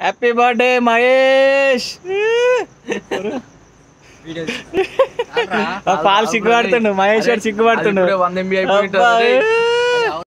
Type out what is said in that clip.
happy birthday Mahesh ఆ పాలు సిగ్గుపడుతుండు మహేష్ గారు సిగ్గుపడుతుండు వంద ఎంబీ అయిపోయింటారు